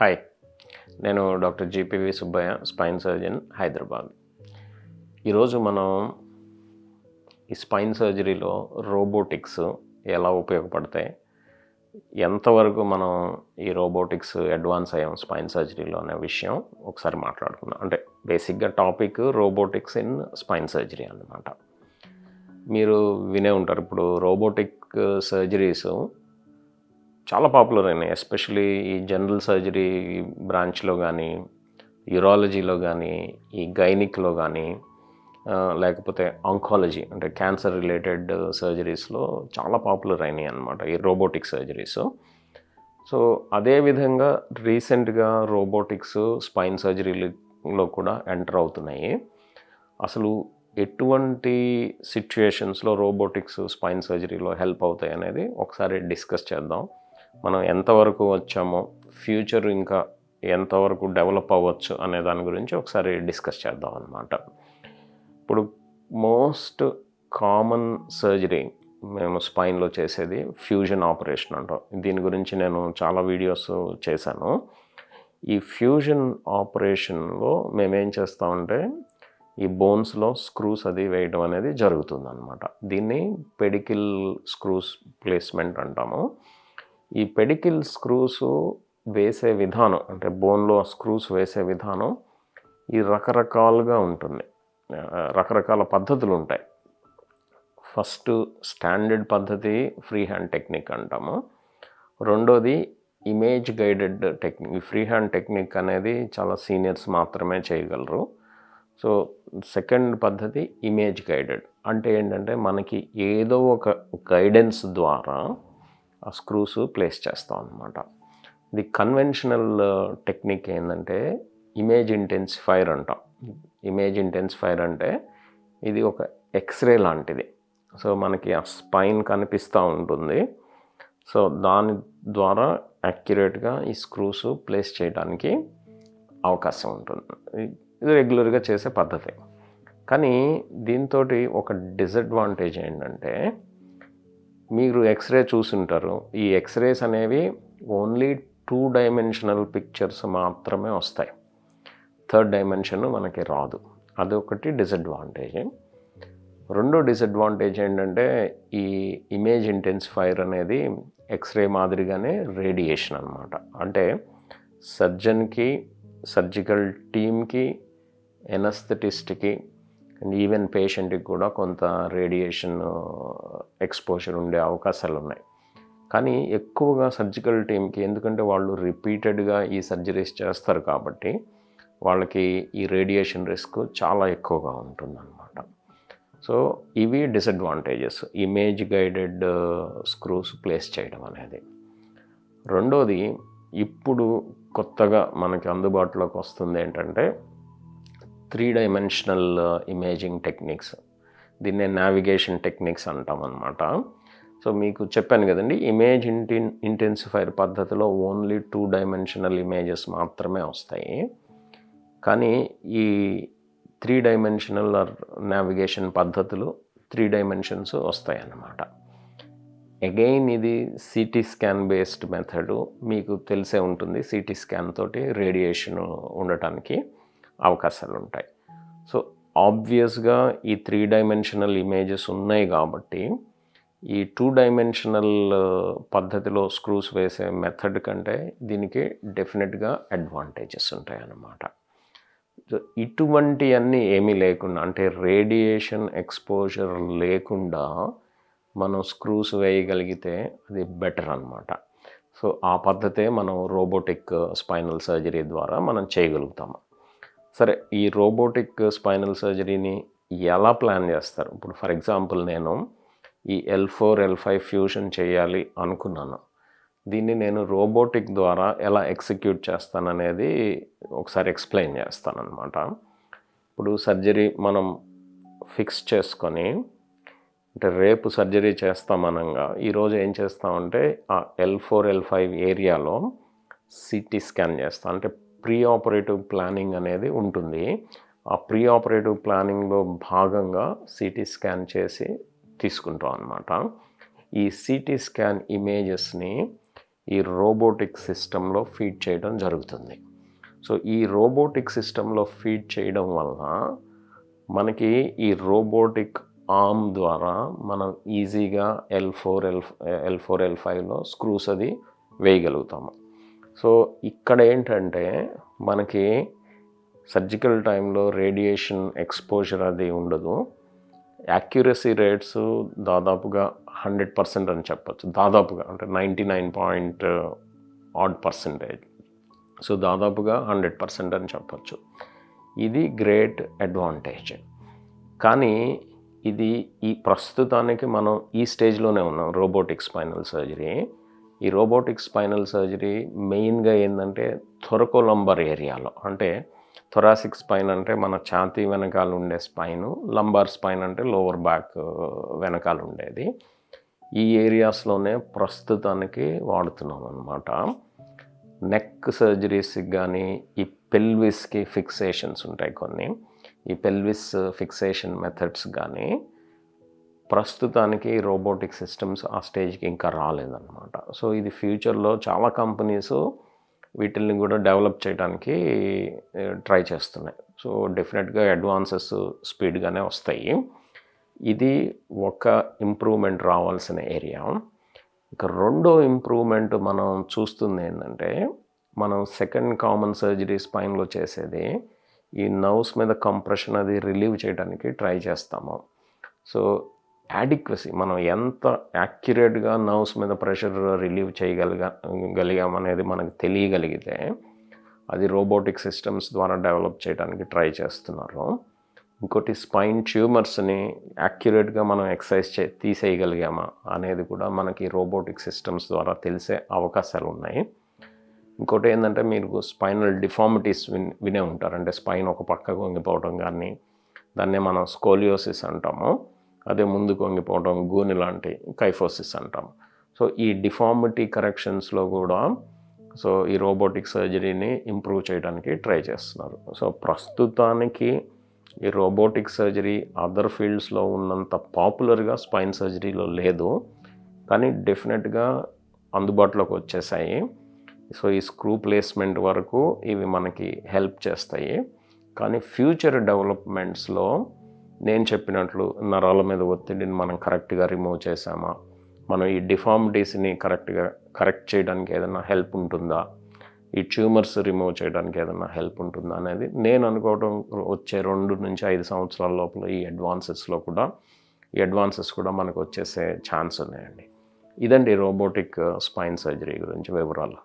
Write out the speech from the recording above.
Hi నేను doctor G P V Subbaiah spine surgeon Hyderabad. ఈరోజు మనం ఈ స్పైన్ సర్జరీలో రోబోటిక్స్ ఎలా ఉపయోగపడతాయి? ఎంతవరకు మనం ఈ రోబోటిక్స్ అడ్వాన్స్ అయ్యాం స్పైన్ సర్జరీలో అనే విషయం ఒకసారి మాట్లాడుకుందాం. అంటే బేసిక్గా topic robotics in spine surgery అన్నమాట. మీరు వినే ఉంటారు ఇప్పుడు రోబోటిక్ సర్జరీస్ చాలా పాపులర్ అయినాయి ఎస్పెషలీ ఈ జనరల్ సర్జరీ బ్రాంచ్లో కానీ యూరాలజీలో కానీ ఈ గైనిక్లో కానీ లేకపోతే ఆంకాలజీ అంటే క్యాన్సర్ రిలేటెడ్ సర్జరీస్లో చాలా పాపులర్ అయినాయి అనమాట ఈ రోబోటిక్ సర్జరీస్. సో అదేవిధంగా రీసెంట్గా రోబోటిక్స్ స్పైన్ సర్జరీలో కూడా ఎంటర్ అవుతున్నాయి. అసలు ఎటువంటి సిచ్యుయేషన్స్లో రోబోటిక్స్ స్పైన్ సర్జరీలో హెల్ప్ అవుతాయి అనేది ఒకసారి డిస్కస్ చేద్దాం. మనం ఎంతవరకు వచ్చామో ఫ్యూచర్ ఇంకా ఎంతవరకు డెవలప్ అవ్వచ్చు అనే దాని గురించి ఒకసారి డిస్కస్ చేద్దాం అనమాట ఇప్పుడు మోస్ట్ కామన్ సర్జరీ మేము స్పైన్లో చేసేది ఫ్యూజన్ ఆపరేషన్ అంటాం. దీని గురించి నేను చాలా వీడియోస్ చేశాను. ఈ ఫ్యూజన్ ఆపరేషన్లో మేమేం చేస్తామంటే ఈ బోన్స్లో స్క్రూస్ అది వేయడం అనేది జరుగుతుంది అనమాట దీన్ని పెడికిల్ స్క్రూస్ ప్లేస్మెంట్ అంటాము. ఈ పెడికిల్ స్క్రూస్ వేసే విధానం అంటే బోన్లో స్క్రూస్ వేసే విధానం ఈ రకరకాలుగా ఉంటుంది. రకరకాల పద్ధతులు ఉంటాయి. ఫస్ట్ స్టాండర్డ్ పద్ధతి ఫ్రీ హ్యాండ్ టెక్నిక్ అంటాము. రెండోది ఇమేజ్ గైడెడ్ టెక్నిక్ ఈ ఫ్రీ హ్యాండ్ టెక్నిక్ అనేది చాలా సీనియర్స్ మాత్రమే చేయగలరు. సో సెకండ్ పద్ధతి ఇమేజ్ గైడెడ్ అంటే ఏంటంటే మనకి ఏదో ఒక గైడెన్స్ ద్వారా స్క్రూస్ ప్లేస్ చేస్తాం అనమాట ది కన్వెన్షనల్ టెక్నిక్ ఏంటంటే ఇమేజ్ ఇంటెన్సిఫైర్ అంటాం. ఇమేజ్ ఇంటెన్సిఫైర్ అంటే ఇది ఒక ఎక్స్రే లాంటిది. సో మనకి ఆ స్పైన్ కనిపిస్తూ ఉంటుంది. సో దాని ద్వారా యాక్యురేట్గా ఈ స్క్రూస్ ప్లేస్ చేయడానికి అవకాశం ఉంటుంది. ఇది రెగ్యులర్గా చేసే పద్ధతి. కానీ దీంతో ఒక డిసడ్వాంటేజ్ ఏంటంటే మీరు ఎక్స్రే చూసుంటారు. ఈ ఎక్స్రేస్ అనేవి ఓన్లీ టూ డైమెన్షనల్ పిక్చర్స్ మాత్రమే వస్తాయి. థర్డ్ డైమెన్షన్ మనకి రాదు. అదొకటి డిసడ్వాంటేజ్ రెండో డిసడ్వాంటేజ్ ఏంటంటే ఈ ఇమేజ్ ఇంటెన్సిఫైర్ అనేది ఎక్స్రే మాదిరిగానే రేడియేషన్ అనమాట అంటే సర్జన్కి సర్జికల్ టీమ్కి ఎనస్థెటిస్ట్కి అండ్ ఈవెన్ పేషెంట్కి కూడా కొంత రేడియేషన్ ఎక్స్పోజర్ uh, ఉండే అవకాశాలు ఉన్నాయి. కానీ ఎక్కువగా సర్జికల్ టీమ్కి ఎందుకంటే వాళ్ళు రిపీటెడ్గా ఈ సర్జరీస్ చేస్తారు కాబట్టి వాళ్ళకి ఈ రేడియేషన్ రిస్క్ చాలా ఎక్కువగా ఉంటుందన్నమాట. సో ఇవి disadvantages image guided screws place చేయడం అనేది. రెండోది ఇప్పుడు కొత్తగా మనకి అందుబాటులోకి వస్తుంది ఏంటంటే త్రీ డైమెన్షనల్ ఇమేజింగ్ టెక్నిక్స్ దీన్నే నావిగేషన్ టెక్నిక్స్ అంటాం అనమాట సో మీకు చెప్పాను కదండి ఇమేజ్ ఇంటి ఇంటెన్సిఫైర్ పద్ధతిలో ఓన్లీ టూ డైమెన్షనల్ ఇమేజెస్ మాత్రమే వస్తాయి. కానీ ఈ త్రీ డైమెన్షనల్ నావిగేషన్ పద్ధతులు త్రీ డైమెన్షన్స్ వస్తాయి అన్నమాట అగైన్ ఇది సిటీ స్కాన్ బేస్డ్ మెథడ్ మీకు తెలిసే ఉంటుంది సిటీ స్కాన్ తోటి రేడియేషన్ ఉండటానికి. అవకాశాలు ఉంటాయి. సో ఆబ్వియస్గా ఈ త్రీ డైమెన్షనల్ ఇమేజెస్ ఉన్నాయి కాబట్టి ఈ టూ డైమెన్షనల్ పద్ధతిలో స్క్రూస్ వేసే మెథడ్ కంటే దీనికి డెఫినెట్గా అడ్వాంటేజెస్ ఉంటాయి అన్నమాట సో ఇటువంటి అన్నీ ఏమీ లేకుండా అంటే రేడియేషన్ ఎక్స్పోజర్ లేకుండా మనం స్క్రూస్ వేయగలిగితే అది బెటర్ అనమాట సో ఆ పద్ధతే మనం రోబోటిక్ స్పైనల్ సర్జరీ ద్వారా మనం చేయగలుగుతాము. సరే ఈ రోబోటిక్ స్పైనల్ సర్జరీని ఎలా ప్లాన్ చేస్తారు? ఇప్పుడు ఫర్ ఎగ్జాంపుల్ నేను ఈ L four L five fusion చేయాలి అనుకున్నాను. దీన్ని నేను రోబోటిక్ ద్వారా ఎలా ఎగ్జిక్యూట్ చేస్తాననేది ఒకసారి ఎక్స్ప్లెయిన్ చేస్తానన్నమాట. ఇప్పుడు సర్జరీ మనం ఫిక్స్ చేసుకొని అంటే రేపు సర్జరీ చేస్తామనగా ఈరోజు ఏం చేస్తామంటే ఆ ఎల్ ఫోర్ ఎల్ ఫైవ్ ఏరియాలో సిటీ స్కాన్ చేస్తాం. అంటే ప్రీ ఆపరేటివ్ ప్లానింగ్ అనేది ఉంటుంది. ఆ ప్రీ ఆపరేటివ్ ప్లానింగ్లో భాగంగా సిటీ స్కాన్ చేసి తీసుకుంటాం అన్నమాట. ఈ సిటీ స్కాన్ ఇమేజెస్ని ఈ రోబోటిక్ సిస్టంలో ఫీడ్ చేయడం జరుగుతుంది. సో ఈ రోబోటిక్ సిస్టంలో ఫీడ్ చేయడం వలన మనకి ఈ రోబోటిక్ ఆర్మ్ ద్వారా మనం ఈజీగా L four L L four L ఫైవ్లో స్క్రూస్ అది వేయగలుగుతాము. సో ఇక్కడ ఏంటంటే మనకి సర్జికల్ టైంలో రేడియేషన్ ఎక్స్పోజర్ అది ఉండదు. యాక్యురసీ రేట్స్ దాదాపుగా హండ్రెడ్ పర్సెంట్ అని చెప్పచ్చు. దాదాపుగా అంటే ninety nine point odd percentage so దాదాపుగా హండ్రెడ్ పర్సెంట్ అని చెప్పచ్చు. ఇది గ్రేట్ అడ్వాంటేజ్ కానీ ఇది ఈ ప్రస్తుతానికి మనం ఈ స్టేజ్లోనే ఉన్నాం రోబోటిక్ స్పైనల్ సర్జరీ ఈ రోబోటిక్ స్పైనల్ సర్జరీ మెయిన్గా ఏంటంటే థొరకోలంబర్ ఏరియాలో. అంటే థొరాసిక్ స్పైన్ అంటే మన ఛాతీ వెనకాల ఉండే స్పైన్ లంబార్ స్పైన్ అంటే లోవర్ బ్యాక్ వెనకాల ఉండేది. ఈ ఏరియాస్లోనే ప్రస్తుతానికి వాడుతున్నాం అనమాట నెక్ సర్జరీస్కి కానీ ఈ పెల్విస్కి ఫిక్సేషన్స్ ఉంటాయి కొన్ని. ఈ పెల్విస్ ఫిక్సేషన్ మెథడ్స్ కానీ ప్రస్తుతానికి రోబోటిక్ సిస్టమ్స్ ఆ స్టేజ్కి ఇంకా రాలేదన్నమాట. సో ఇది ఫ్యూచర్లో చాలా కంపెనీస్ వీటిల్ని కూడా డెవలప్ చేయడానికి ట్రై చేస్తున్నాయి. సో డెఫినెట్గా అడ్వాన్సెస్ స్పీడ్గానే వస్తాయి. ఇది ఒక ఇంప్రూవ్మెంట్ రావాల్సిన ఏరియా. ఇక రెండో ఇంప్రూవ్మెంట్ మనం చూస్తుంది ఏంటంటే మనం సెకండ్ కామన్ సర్జరీ స్పైన్లో చేసేది ఈ నర్వ్స్ మీద కంప్రెషన్ అది రిలీవ్ చేయడానికి ట్రై చేస్తాము. సో యాడిక్వసీ మనం ఎంత యాక్యురేట్గా నర్వ్స్ మీద ప్రెషర్ రిలీవ్ చేయగలిగా గలిగామనేది మనకు తెలియగలిగితే అది రోబోటిక్ సిస్టమ్స్ ద్వారా డెవలప్ చేయడానికి ట్రై చేస్తున్నారు. ఇంకోటి స్పైన్ ట్యూమర్స్ని యాక్యురేట్గా మనం ఎక్సర్సైజ్ చే తీసేయగలిగామా అనేది కూడా మనకి రోబోటిక్ సిస్టమ్స్ ద్వారా తెలిసే అవకాశాలు ఉన్నాయి ఇంకోటి ఏంటంటే మీరు స్పైనల్ డిఫార్మిటీస్ విన్ వినే ఉంటారు. అంటే స్పైన్ ఒక పక్కకు వంగిపోవడం కానీ దాన్నే మనం స్కోలియోసిస్ అంటాము. అదే ముందుకు వంగిపోవడం గూని లాంటి కైఫోసిస్ అంటాం. సో ఈ డిఫార్మిటీ కరెక్షన్స్లో కూడా సో ఈ రోబోటిక్ సర్జరీని ఇంప్రూవ్ చేయడానికి ట్రై చేస్తున్నారు. సో ప్రస్తుతానికి ఈ రోబోటిక్ సర్జరీ అదర్ ఫీల్డ్స్లో ఉన్నంత పాపులర్గా స్పైన్ సర్జరీలో లేదు. కానీ డెఫినెట్గా అందుబాటులోకి వచ్చేసాయి. సో ఈ స్క్రూ ప్లేస్మెంట్ వరకు ఇవి మనకి హెల్ప్ చేస్తాయి. కానీ ఫ్యూచర్ డెవలప్మెంట్స్లో నేను చెప్పినట్లు నరాల మీద ఒత్తిడిని మనం కరెక్ట్గా రిమూవ్ చేసామా మనం ఈ డిఫార్మిటీస్ని కరెక్ట్గా కరెక్ట్ చేయడానికి ఏదైనా హెల్ప్ ఉంటుందా? ఈ ట్యూమర్స్ రిమూవ్ చేయడానికి ఏదైనా హెల్ప్ ఉంటుందా అనేది నేను అనుకోవడం వచ్చే రెండు నుంచి ఐదు సంవత్సరాల లోపల ఈ అడ్వాన్సెస్లో కూడా ఈ అడ్వాన్సెస్ కూడా మనకు వచ్చేసే ఛాన్స్ ఉన్నాయండి. ఇదండి రోబోటిక్ స్పైన్ సర్జరీ గురించి వివరాలు.